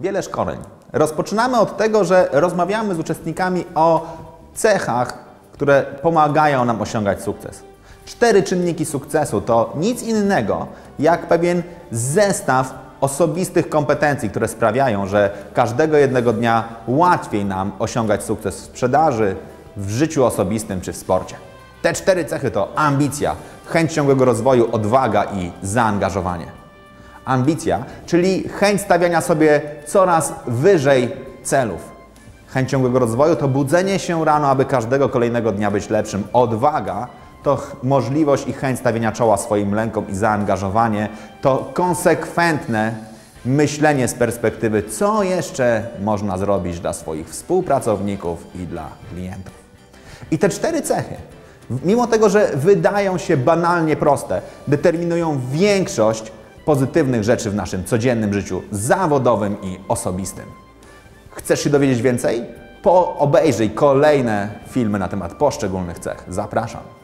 wiele szkoleń. Rozpoczynamy od tego, że rozmawiamy z uczestnikami o cechach, które pomagają nam osiągać sukces. Cztery czynniki sukcesu to nic innego jak pewien zestaw osobistych kompetencji, które sprawiają, że każdego jednego dnia łatwiej nam osiągać sukces w sprzedaży, w życiu osobistym czy w sporcie. Te cztery cechy to ambicja, chęć ciągłego rozwoju, odwaga i zaangażowanie. Ambicja, czyli chęć stawiania sobie coraz wyżej celów. Chęć ciągłego rozwoju to budzenie się rano, aby każdego kolejnego dnia być lepszym. Odwaga to możliwość i chęć stawienia czoła swoim lękom i zaangażowanie to konsekwentne myślenie z perspektywy, co jeszcze można zrobić dla swoich współpracowników i dla klientów. I te cztery cechy, mimo tego, że wydają się banalnie proste, determinują większość pozytywnych rzeczy w naszym codziennym życiu zawodowym i osobistym. Chcesz się dowiedzieć więcej? Po obejrzyj kolejne filmy na temat poszczególnych cech. Zapraszam.